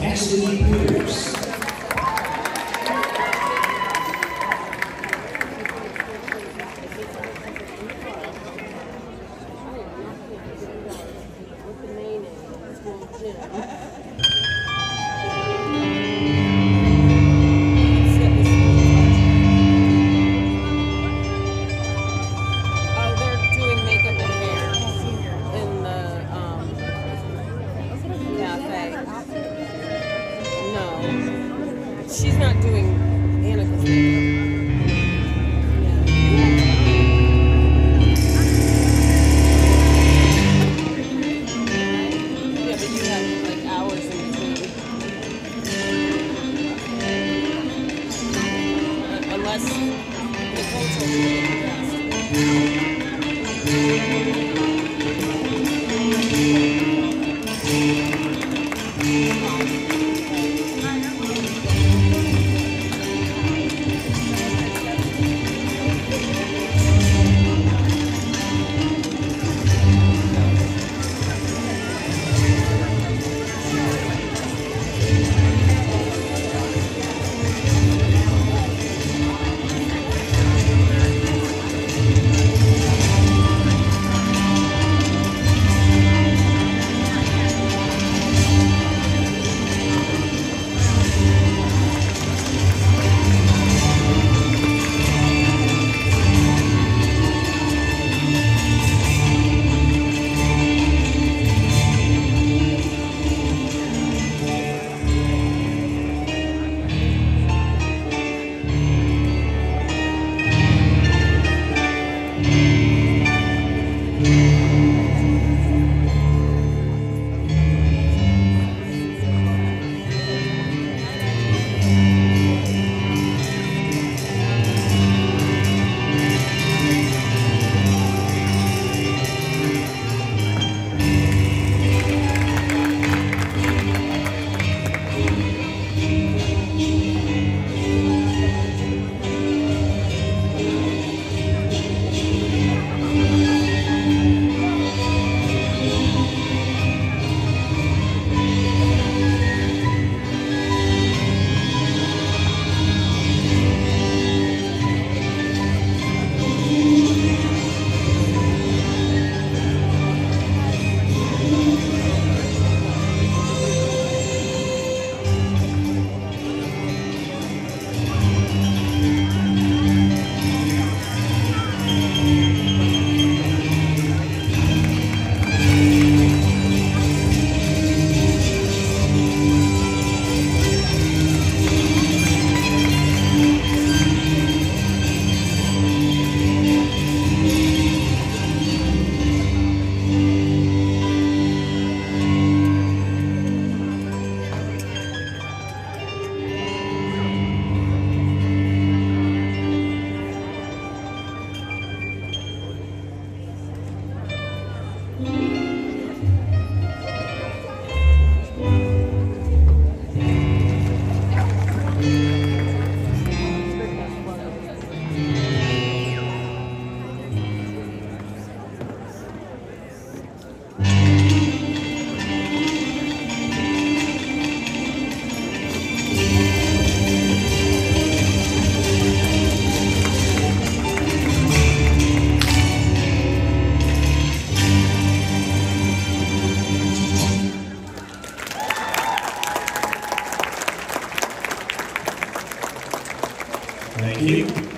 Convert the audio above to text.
Cassidy Peters. She's not doing between. Uh, Unless Nicole told Thank you.